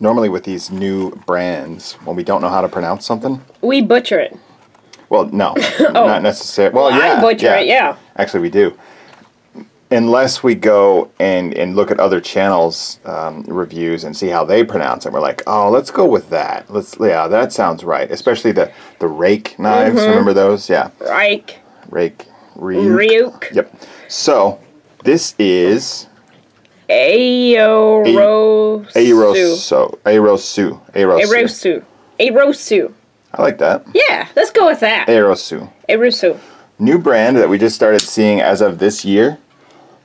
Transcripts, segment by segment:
normally with these new brands, when we don't know how to pronounce something, We butcher it. well, no, not necessarily. Well, yeah, I butcher it, yeah. Actually, we do. Unless we go and, and look at other channels' um, reviews and see how they pronounce it, we're like, oh, let's go with that. Let's, yeah, that sounds right. Especially the the rake knives. Mm-hmm. Remember those? Yeah, Rake. rake, ryuk. Ryuk. Yep. So this is Aeroso, Aerosu, Aerosu. Aorosu. Aorosu. I like that. Yeah, let's go with that. Aerosu. Aorosu. New brand that we just started seeing as of this year.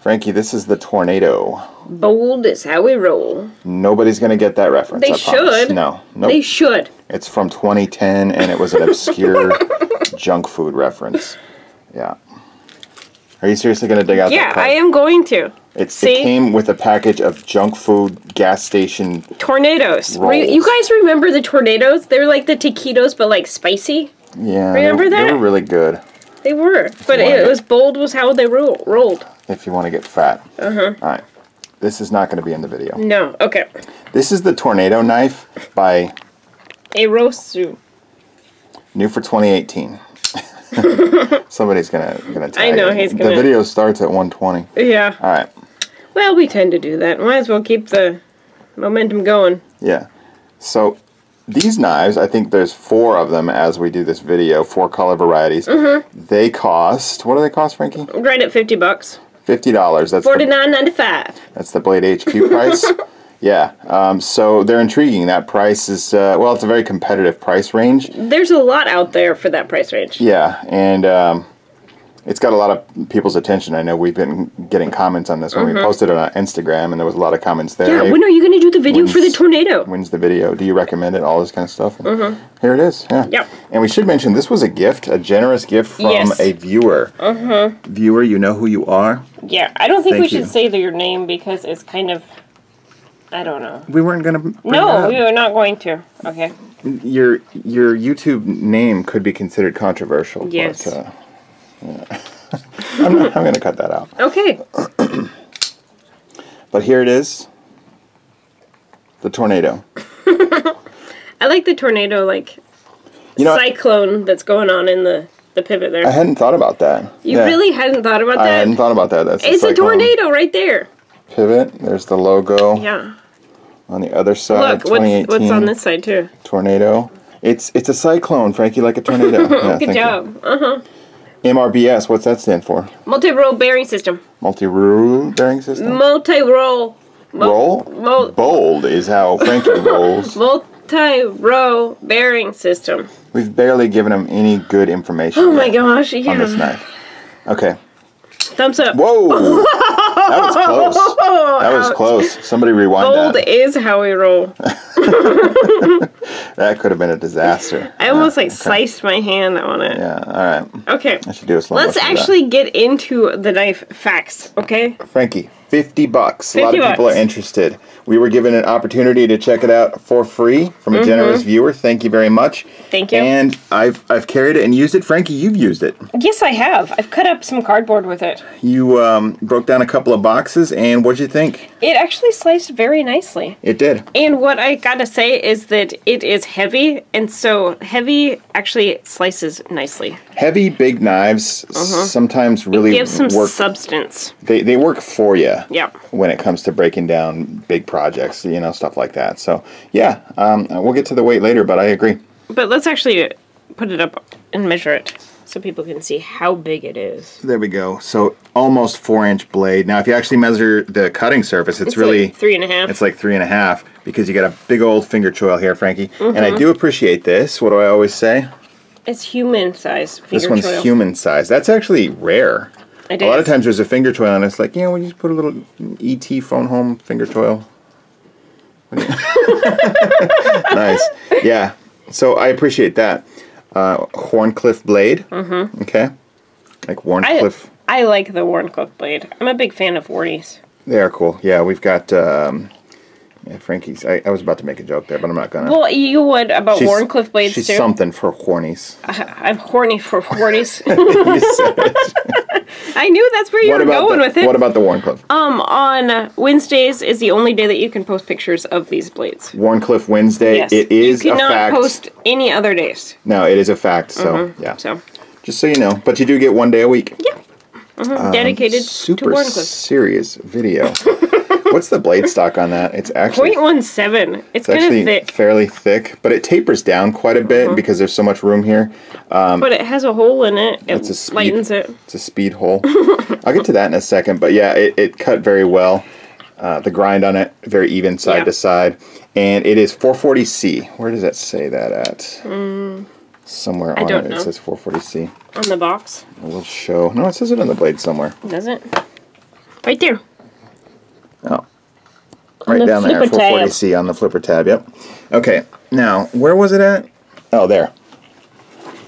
Frankie, this is the Tornado. Bold is how we roll. Nobody's gonna get that reference. They should. No, nope. They should. It's from 2010, and it was an obscure junk food reference. Yeah. Are you seriously gonna dig out Yeah? I am going to. It's, See? it came with a package of junk food gas station. Tornadoes. Re- you guys remember the tornadoes? They were like the taquitos, but like spicy. Yeah, Remember they, that? They were really good. They were, but wanna it was bold was how they roll- rolled. If you want to get fat. Uh Uh-huh. All right. This is not going to be in the video. No, okay. This is the Tornado knife by Aorosu. new for 2018. Somebody's gonna gonna tag I know, it. he's gonna- The video starts at 120. Yeah. All right. Well, we tend to do that. Might as well keep the momentum going. Yeah. So these knives, I think there's four of them as we do this video, four color varieties. Mm-hmm. They cost what do they cost, Frankie? Right at fifty bucks. Fifty dollars. That's Forty the, nine ninety five. that's the Blade HQ price. yeah. Um, so they're intriguing. That price is uh, well, it's a very competitive price range. There's a lot out there for that price range. Yeah, and um, it's got a lot of people's attention. I know we've been getting comments on this when we posted it on Instagram, and there was a lot of comments there. Mm-hmm. Yeah, Hey, when are you going to do the video for the tornado? When's the video? Do you recommend it? All this kind of stuff. Here it is. Yeah. Mm-hmm. Yep. And we should mention this was a gift, a generous gift from Yes. a viewer. Uh-huh. Viewer, you know who you are. Yeah, I don't think we Thank should you. say your name because it's kind of. I don't know. We weren't gonna. bring No, that we were not going to. Okay. Your your YouTube name could be considered controversial. Yes. But, uh, yeah. I'm, not, I'm gonna cut that out. Okay. But here it is. The tornado. I like the tornado, like You know, cyclone that's going on in the the pivot there. I hadn't thought about that. you Yeah. really hadn't thought about that. I hadn't thought about that. That's it's a cyclone tornado right there. Pivot. There's the logo Yeah. On the other side. Look, what's 2018 what's on this side too? tornado? It's it's a cyclone, Frankie, like a tornado. Yeah, Good job. Uh huh. MRBS. What's that stand for? Multi-roll bearing system. Multi-rule bearing system. Multi-roll. Roll. Mul- Bold is how Frankie rolls. multi-row bearing system. We've barely given him any good information. Oh my gosh! On this Yeah. knife. Okay. Thumbs up. Whoa. that was close. That was close. Somebody rewind Bold that. is how we roll. That could have been a disaster. I almost like sliced my hand on it. Yeah. All right. Okay. I should do a slow Let's actually get into the knife facts, okay? Frankie, 50 bucks. a lot 50 of people bucks. are interested. We were given an opportunity to check it out for free from a generous viewer. Thank you very much. Mm-hmm. Thank you. And I've I've carried it and used it. Frankie, you've used it. Yes, I have. I've cut up some cardboard with it. You um, broke down a couple of boxes, and what'd you think? It actually sliced very nicely. It did. And what I gotta say is that it is heavy, and so heavy actually slices nicely. Heavy, big knives sometimes really Gives some work. substance. they, they work for you. Yep. When it comes to breaking down big projects, you know, stuff like that. So, yeah, um, we'll get to the weight later, but I agree. But let's actually put it up and measure it so people can see how big it is. There we go. So almost four inch blade. Now, if you actually measure the cutting surface, it's, It's really like three and a half. It's like three and a half because you got a big old finger choil here, Frankie. And Mm-hmm. I do appreciate this. What do I always say? It's human size finger This one's choil. human size. That's actually rare. A lot of times there's a finger choil and it's like, yeah, we just put a little ET phone home finger choil. nice. Yeah. So I appreciate that. Uh, Horncliffe blade. Mm-hmm. Okay. Like I, Wharncliffe. I like the Wharncliffe blade. I'm a big fan of Warnies. They are cool. Yeah, we've got um, Yeah, Frankie's. I, I was about to make a joke there, but I'm not gonna. Well, you would about She's- Wharncliffe blades She's too. something for hornies. I'm horny for forties. You said it. I knew that's where you what were going the, with it. What about the Wharncliffe? um, on Wednesdays is the only day that you can post pictures of these blades. Wharncliffe Wednesday. Yes, It is you a cannot fact. post any other days. No, it is a fact. So yeah, So just so you know. But you do get one day a week. yeah, Mhm. dedicated to Super Wharncliffe. serious video. What's the blade stock on that? It's actually Point one seven. It's, it's kind actually of thick, fairly thick, but it tapers down quite a bit because there's so much room here. but it has a hole in it. It It's a speed. lightens it. It's a speed hole. I'll get to that in a second, but yeah, it, it cut very well. Uh, the grind on it very even side Yeah. to side, and it is 440C. Where does that say that at? Somewhere on Mm. don't it, know. it says 440C. on the box. Little show. No, it says it on the blade somewhere. Does it? Right there. Oh. Right the down there, 440C on the flipper tab, yep. Okay, now, where was it at? Oh, there.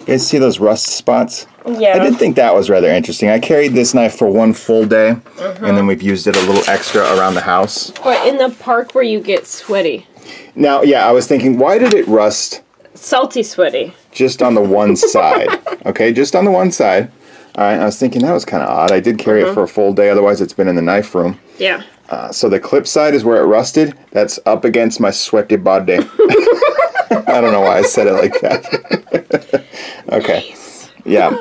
You guys see those rust spots? Yeah. I did think that was rather interesting. I carried this knife for one full day, and Uh-huh. then we've used it a little extra around the house. But in the park where you get sweaty, Now, yeah, I was thinking, why did it rust salty sweaty. just on the one side? Okay, just on the one side. All right, I was thinking that was kind of odd. I did carry it for a full day, otherwise it's been in the knife room. Yeah. Uh, so the clip side is where it rusted. That's up against my sweaty body. I don't know why I said it like that. okay. Yeah.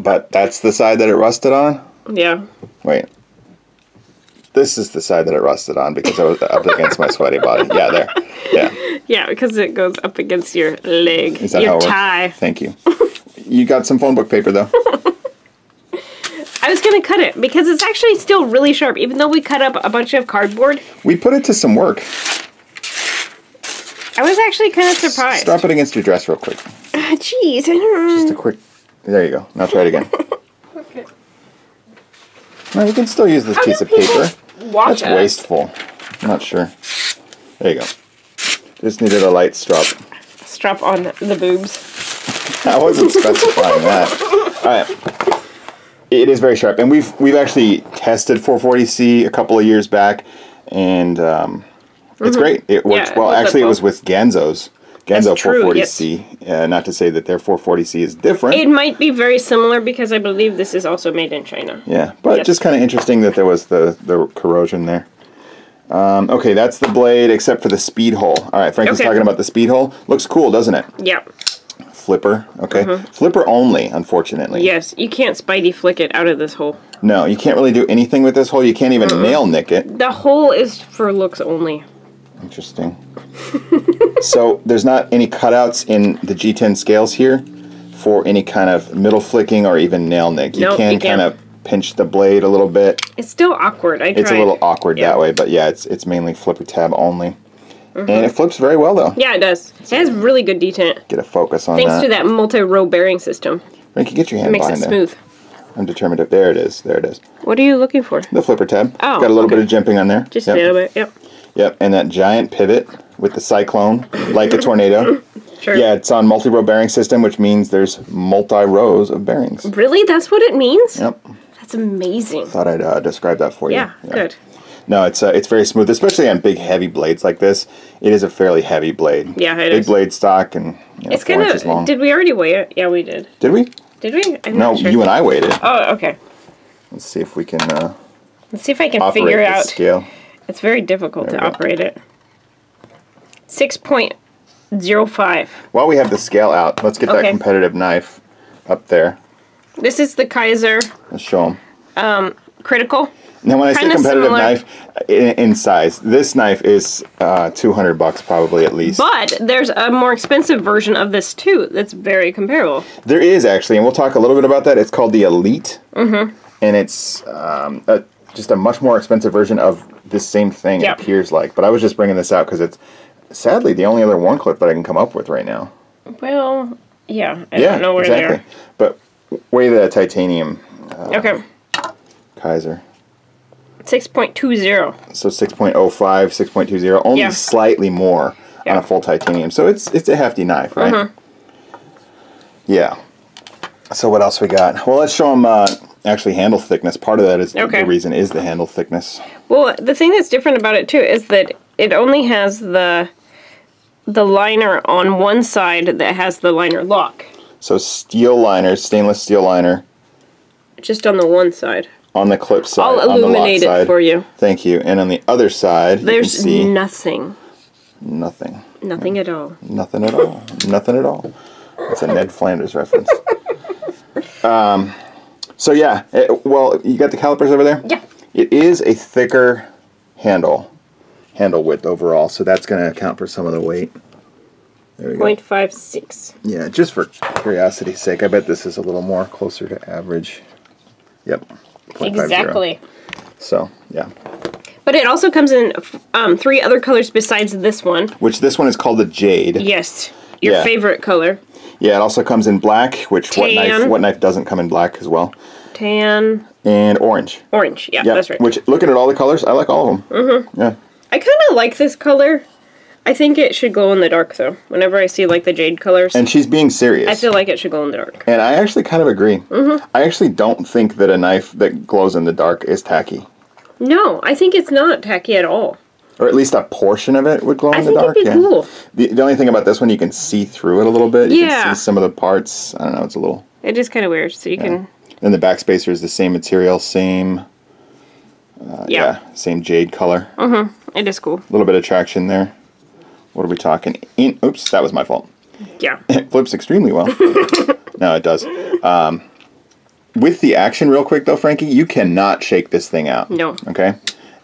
But that's the side that it rusted on? Yeah. Wait. This is the side that it rusted on because I was up against my sweaty body. Yeah, there. Yeah. Yeah, because it goes up against your leg, Is that your how it works? tie. Thank you. You got some phone book paper though. Gonna cut it because it's actually still really sharp, even though we cut up a bunch of cardboard. We put it to some work. I was actually kind of surprised. Drop it against your dress real quick. Ah, Jeez, I don't Just a quick. There you go. Now try it again. Okay. No, you can still use this How piece of paper. Watch That's us. wasteful. I'm not sure. There you go. Just needed a light strap. Strap on the boobs. I wasn't specifying that. All right. It is very sharp, and we've we've actually tested 440C a couple of years back, and um, it's great. It works Mm-hmm. Yeah, well. Actually, it was with Ganzo's Ganzo That's true, 440C. Uh, not to say that their 440C is different. It might be very similar because I believe this is also made in China. Yeah, but Yes. just kind of interesting that there was the, the corrosion there. Um, okay, that's the blade except for the speed hole. All right, Frankie's Okay. talking about the speed hole. Looks cool, doesn't it? Yeah. Flipper, okay. Flipper only, unfortunately. Mm-hmm. Yes, you can't spidey flick it out of this hole. No, you can't really do anything with this hole. You can't even nail nick it. The hole is for looks only. Interesting. so there's not any cutouts in the G10 scales here for any kind of middle flicking or even nail nick. You Nope, can you kind of pinch the blade a little bit. It's still awkward. I tried. It's a little awkward Yeah. that way, but yeah, it's it's mainly flipper tab only. And it flips very well though. Yeah, it does. It has really good detent. Get a focus on Thanks that. to that multi-row bearing system. Ricky, get your hand It makes it behind there. smooth. I'm determined. If, there it is. There it is. What are you looking for? The flipper tab. Oh, Got a little okay. bit of jimping on there. Just yep. a little bit. Yep. Yep, and that giant pivot with the cyclone, like a tornado. Sure. Yeah, it's on multi-row bearing system, which means there's multi rows of bearings. Really? That's what it means? Yep. That's amazing. Thought I'd uh, describe that for you. Yeah, good. No, it's uh, it's very smooth, especially on big heavy blades like this. It is a fairly heavy blade. Yeah, it big is. blade stock and you know, It's four kind inches long. of. Did we already weigh it? Yeah, we did. Did we? Did we? I'm No, sure. you and I weighed it. Oh, okay. Let's see if we can uh, Let's see if I can figure the out. scale. It's very difficult There to operate it. Six point zero five. While we have the scale out, let's get that competitive knife up there. This is the Kizer Let's show them. Um, Critical. Now, when I say competitive similar. knife in, in size, this knife is uh, 200 bucks probably at least. But there's a more expensive version of this too that's very comparable. There is actually, and we'll talk a little bit about that. It's called the Elite, mm-hmm. and it's um, a, just a much more expensive version of this same thing. Yep. It appears like, but I was just bringing this out because it's sadly the only other one clip that I can come up with right now. Well, yeah, I yeah, don't know where exactly. But weigh the titanium they are. Okay, Kizer. Six point two zero. So 6.05, 6.20, only Yeah. slightly more Yeah. on a full titanium. So it's it's a hefty knife, right? Mm-hmm. Yeah. So what else we got? Well, let's show them uh, actually handle thickness. Part of that is Okay. the reason is the handle thickness. Well, the thing that's different about it too is that it only has the the liner on one side that has the liner lock. So steel liner, stainless steel liner Just on the one side. On the clip side. I'll on the lock illuminate it side. for you. Thank you. And on the other side, There's you can see nothing. nothing. Nothing at all. Nothing at all. Nothing at all. That's a Ned Flanders reference. Um, so yeah, it- well, you got the calipers over there. Yeah. It is a thicker handle, handle width overall, so that's going to account for some of the weight. There we go. Point five six. Yeah, just for curiosity's sake, I bet this is a little more closer to average. Yep. 0.50. Exactly. So yeah, But it also comes in um, three other colors besides this one. which this one is called the Jade. Yes. Your Yeah. favorite color. Yeah, it also comes in black, which what knife? What knife doesn't come in black as well, Tan. and orange. Orange. Yeah, Yeah, that's right. Which looking at all the colors, I like all of them. Mm-hmm. Yeah. I kind of like this color. I think it should glow in the dark though. Whenever I see like the jade colors, And she's being serious. I feel like it should glow in the dark. and I actually kind of agree. Mm-hmm. I actually don't think that a knife that glows in the dark is tacky, No, I think it's not tacky at all. or at least a portion of it would glow I in the think dark. it'd be yeah. cool. The, the only thing about this one, you can see through it a little bit. You Yeah. can see some of the parts. I don't know. It's a little. It is kind of weird. So you can, And the backspacer is the same material, same. Uh, yeah, same jade color. A it is cool. A little bit of traction there. What are we talking? In, oops, that was my fault. Yeah. It flips extremely well. no, it does. Um, with the action, real quick though, Frankie, you cannot shake this thing out. No. Okay.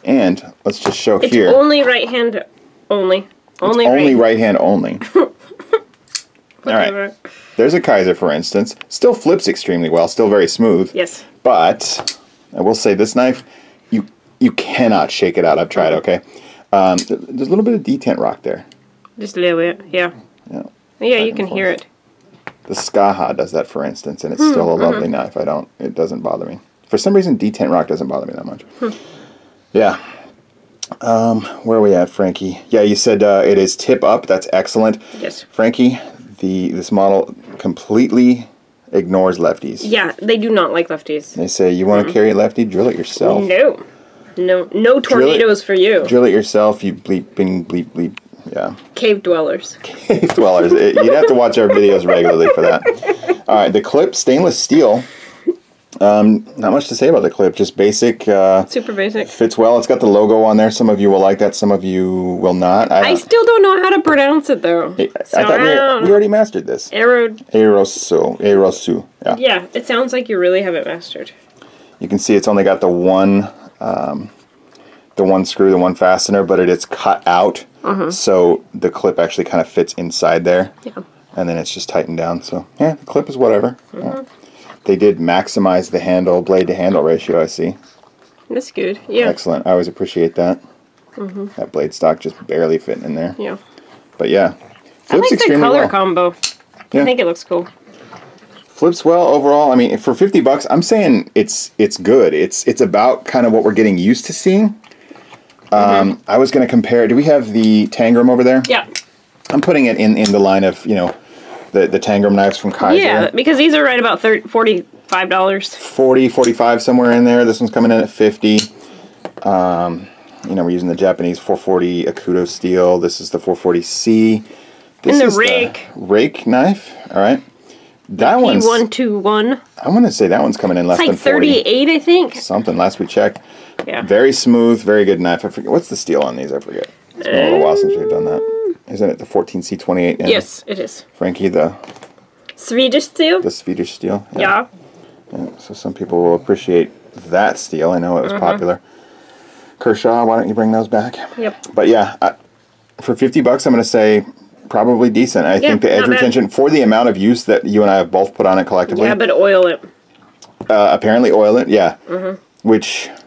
And let's just show It's here. only right hand only. Only, only right. right hand only. All right. There's a Kizer, for instance. Still flips extremely well. Still very smooth. Yes. But I will say this knife, you you cannot shake it out. I've tried. Okay. Um, there's a little bit of detent rock there. Just a little bit. Yeah. Yeah. Yeah, you can hear it. The Skaha does that, for instance, and it's Hmm, still a lovely knife. I don't. It doesn't bother me. For some reason, detent rock doesn't bother me that much. Hmm. Yeah. Um, where are we at, Frankie? Yeah, you said uh, it is tip up. That's excellent. Yes. Frankie, the this model completely ignores lefties. Yeah, they do not like lefties. They say you want to carry a lefty, drill it yourself. No. No no tornadoes for you. Drill it yourself. You bleeping bleep bleep. Yeah. Cave dwellers. Cave dwellers. It- you'd have to watch our videos regularly for that. All right, the clip, stainless steel. Um, not much to say about the clip. Just basic. Uh, Super basic. fits well. It's got the logo on there. Some of you will like that. Some of you will not. I, I still don't know how to pronounce it though. I, So, I thought we, um, we already mastered this. Arrow. Aerosu. Aerosu. Yeah. Yeah, it sounds like you really have it mastered. You can see it's only got the one, um, the one screw, the one fastener, but it is cut out, uh-huh. so the clip actually kind of fits inside there, Yeah. and then it's just tightened down. So yeah, the clip is whatever. Mm-hmm. Yeah. They did maximize the handle blade to handle ratio. I see. That's good. Yeah. Excellent. I always appreciate that. Mm-hmm. That blade stock just barely fitting in there, Yeah. but yeah, Flips I like the color well. combo. Yeah. I think it looks cool. flips well overall. I mean, for fifty bucks, I'm saying it's it's good. It's it's about kind of what we're getting used to seeing. Um, I was going to compare. Do we have the Tangram over there? Yeah. I'm putting it in in the line of you know the the Tangram knives from Kizer. Yeah, because these are right about 30, $45. 40, 45 somewhere in there. This one's coming in at 50. Um, you know, we're using the Japanese 440 Akuto steel. This is the 440C. This And the is rake. rake knife. All right. That one's. P121. I'm gonna say that one's coming in less It's like than 40. 38, I think. Something. Last we checked. Yeah. Very smooth, very good knife. I forget what's the steel on these. I forget. It's been a little while since we've done that. Isn't it the 14C28? And Yes, it is. Frankie, the Swedish steel? the Swedish steel. yeah. So some people will appreciate that steel. I know it was Mm-hmm. popular. Kershaw, why don't you bring those back? Yep. But yeah, I, for 50 bucks, I'm going to say probably decent. I think the edge not bad. retention for the amount of use that you and I have both put on it collectively. Yeah, but oil it. uh, apparently oil it, yeah. Mm-hmm. Which, if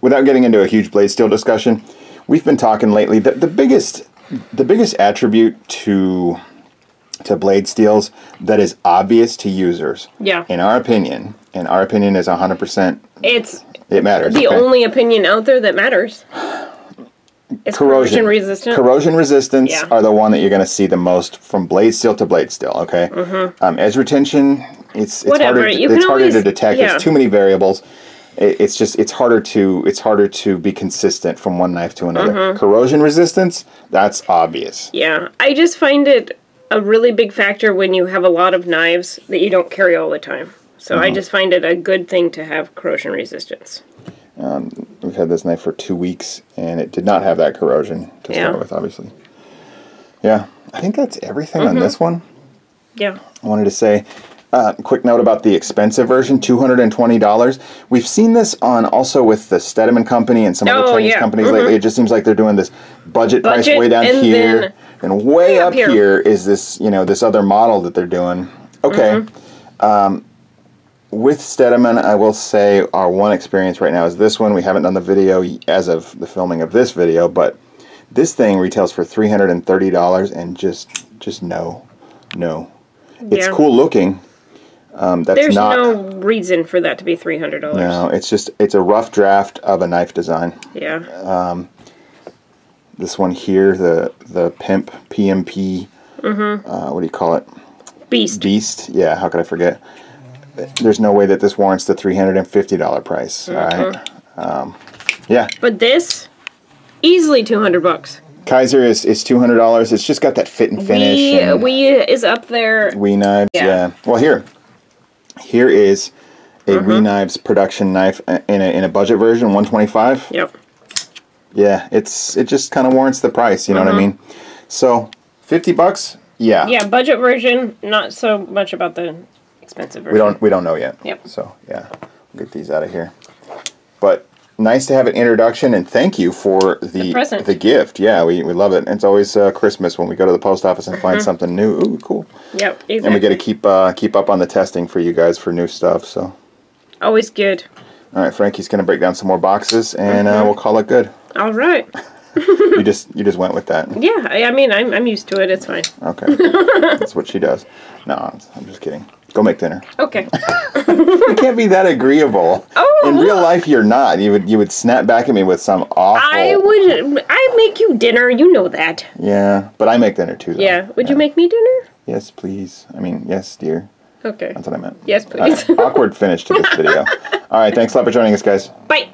without getting into a huge blade steel discussion, we've been talking lately. that the biggest, the biggest attribute to to blade steels that is obvious to users, Yeah. in our opinion, and our opinion is 100%. It's It matters. the okay? only opinion out there that matters. It's corrosion, resistant. Corrosion resistance Yeah. are the one that you're going to see the most from blade steel to blade steel. Okay. Um, edge retention, it's it's Mm-hmm. Whatever, harder. you it's harder to detect. yeah. There's too many variables, it's just it's harder to it's harder to be consistent from one knife to another. Mm-hmm. Corrosion resistance, that's obvious. Yeah, I just find it a really big factor when you have a lot of knives that you don't carry all the time. So Mm-hmm. I just find it a good thing to have corrosion resistance. We've had this knife for two weeks, and it did not have that corrosion to Yeah. start with, obviously. Yeah, I think that's everything Mm-hmm. on this one. Yeah. I wanted to say, uh, quick note about the expensive version, two hundred and twenty dollars. We've seen this on also with the Stedemon company and some other Oh, Chinese yeah. companies Mhm. lately. It just seems like they're doing this budget, price way down and here, and way up up here. here is this you know this other model that they're doing. Okay. Mm-hmm. Um, with Stedemon, I will say our one experience right now is this one. We haven't done the video as of the filming of this video, but this thing retails for three hundred and thirty dollars, and just just no, no. It's Yeah. cool looking. Um, that's There's not. no reason for that to be three hundred dollars. no, it's just it's a rough draft of a knife design. Yeah. Um, This one here, the the Pimp PMP. Uh, what do you call it? Beast. Beast. Yeah, how could I forget? There's no way that this warrants the three hundred and fifty dollar price. All right. Um, yeah, But this, easily two hundred bucks. Kizer is, is two hundred dollars. It's just got that fit and finish. We and we is up there. We knives. Yeah. Yeah. Well, here, here is a Mm-hmm. WE knives production knife in a in a budget version, one twenty five. Yep. Yeah, it's it just kind of warrants the price. You know what I mean? So fifty bucks. Yeah. Yeah, budget version. Not so much about the expensive version. We don't we don't know yet. Yep. So yeah, we'll get these out of here. But nice to have an introduction and thank you for the The the gift. Yeah, we, we love it. It's always uh, Christmas when we go to the post office and find something new. Ooh, cool. Yep. Exactly. And we get to keep uh, keep up on the testing for you guys for new stuff. So Always good. all right, Frankie's gonna break down some more boxes and uh, we'll call it good. All right. you just you just went with that. Yeah. I, I mean, I'm I'm used to it. It's fine. Okay, that's what she does. No, I'm just kidding. Go make dinner. Okay. You can't be that agreeable. Oh, In real life, you're not. You would you would snap back at me with some awful. I would. I make you dinner. You know that. Yeah, but I make dinner too. Though. Yeah. Would you make me dinner? Yes, please. I mean, yes, dear. Okay. That's what I meant. Yes, All right, please. awkward finish to this video. All right, thanks a lot for joining us, guys. Bye.